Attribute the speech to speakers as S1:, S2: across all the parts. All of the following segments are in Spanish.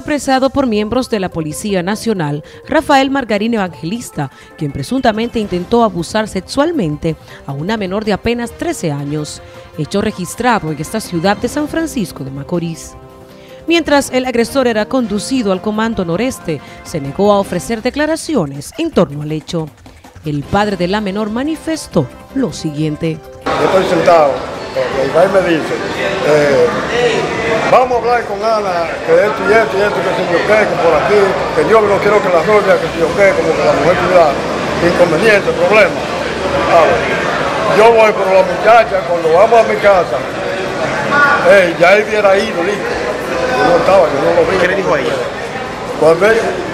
S1: apresado por miembros de la Policía Nacional Rafael Margarín Evangelista, quien presuntamente intentó abusar sexualmente a una menor de apenas 13 años, hecho registrado en esta ciudad de San Francisco de Macorís. Mientras el agresor era conducido al Comando Noreste, se negó a ofrecer declaraciones en torno al hecho. El padre de la menor manifestó lo siguiente.
S2: estoy sentado, y me dice, eh, vamos a hablar con Ana, que esto y esto y esto, que se yo qué, que por aquí, que yo no quiero que la novia, que se yo qué, como que la mujer tuviera inconveniente, problema. Yo voy por la muchacha, cuando vamos a mi casa, ya él hubiera ido, listo. Yo no estaba, yo no lo vi.
S3: ¿Qué le dijo a ella?
S2: Cuando,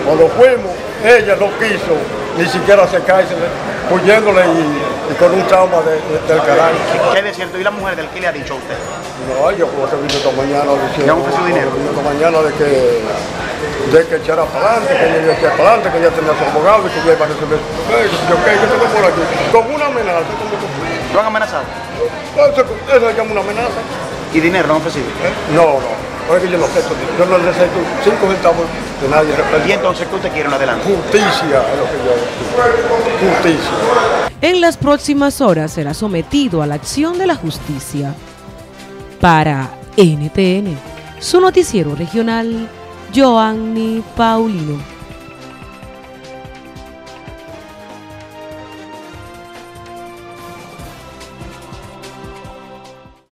S2: cuando fuimos, ella no quiso ni siquiera acercarse, huyéndole y, con un trauma del carácter.
S3: ¿Qué es cierto? ¿Y la mujer del qué le ha dicho a usted?
S2: No, yo como que vino esta mañana diciendo...
S3: ¿Le han ofrecido dinero?
S2: Esta mañana de que, de que echara para adelante, que ella iba a echar para adelante, que ella tenía su abogado y que ella iba a resolver su papel, que yo qué, tengo por aquí. Con una amenaza.
S3: ¿Lo han amenazado?
S2: Eso, eso se llama una amenaza.
S3: ¿Y dinero lo han ofrecido?
S2: ¿Eh? No, no. Porque yo no acepto, yo no necesito cinco centavos de nadie.
S3: ¿Y entonces qué usted quiere en adelante?
S2: Justicia es lo que yo Justicia.
S1: En las próximas horas será sometido a la acción de la justicia. Para NTN, su noticiero regional, Joanny Paulino.